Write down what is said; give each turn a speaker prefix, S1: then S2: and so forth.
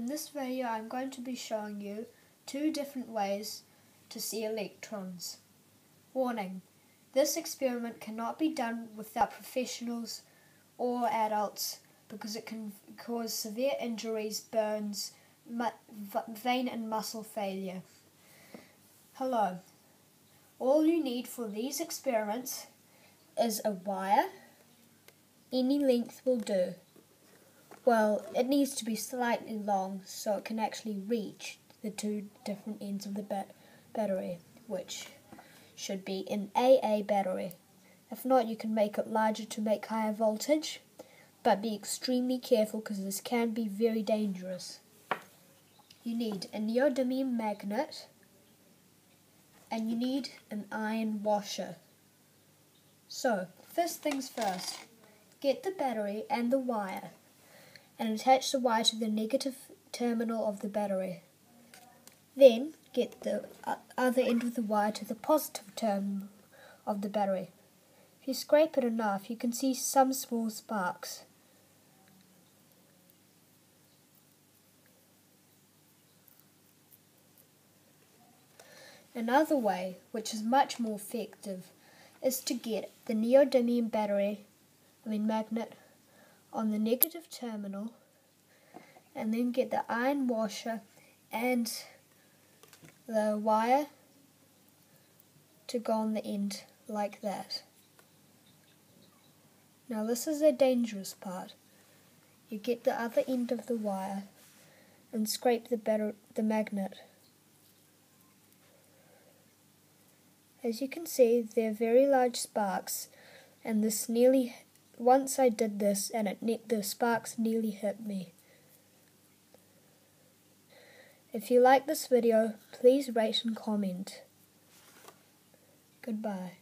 S1: In this video I'm going to be showing you two different ways to see electrons. Warning, this experiment cannot be done without professionals or adults because it can cause severe injuries, burns, vein and muscle failure. Hello. All you need for these experiments is a wire. Any length will do. Well, it needs to be slightly long so it can actually reach the two different ends of the ba battery, which should be an AA battery. If not, you can make it larger to make higher voltage, but be extremely careful because this can be very dangerous. You need a neodymium magnet and you need an iron washer. So, first things first, get the battery and the wire and attach the wire to the negative terminal of the battery. Then get the other end of the wire to the positive terminal of the battery. If you scrape it enough, you can see some small sparks. Another way, which is much more effective, is to get the neodymium battery, I mean magnet, on the negative terminal and then get the iron washer and the wire to go on the end like that. Now this is a dangerous part. You get the other end of the wire and scrape the, the magnet. As you can see, there are very large sparks and this nearly once I did this and it the sparks nearly hit me. If you like this video, please rate and comment. Goodbye.